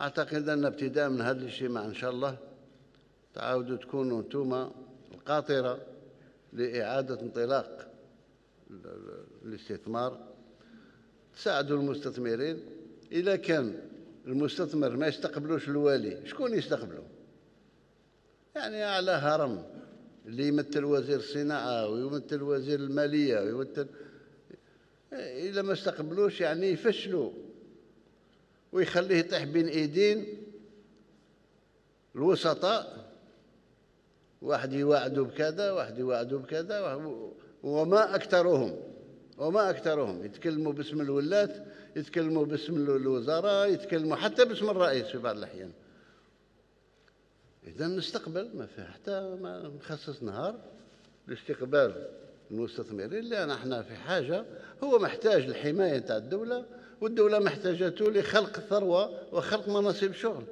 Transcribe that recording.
أعتقد أن ابتداء من هذا الاجتماع إن شاء الله تعاودوا تكونوا أنتم القاطرة لإعادة انطلاق الاستثمار. تساعدوا المستثمرين. إذا كان المستثمر ما يستقبلوش الوالي شكون يستقبله؟ يعني على هرم اللي يمثل وزير الصناعة ويمثل وزير المالية ويمثل إذا ما استقبلوش يعني يفشلوا. ويخليه يطيح بين إيدين الوسطاء. واحد يوعدوا بكذا واحد يوعدوا بكذا وما أكثرهم وما أكثرهم. يتكلموا باسم الولاة يتكلموا باسم الوزراء يتكلموا حتى باسم الرئيس في بعض الأحيان. اذا نستقبل ما في حتى ما نخصص نهار لاستقبال المستثمرين لأن إحنا في حاجة هو محتاج الحماية تاع الدولة والدولة محتاجته لخلق ثروة وخلق مناصب شغل.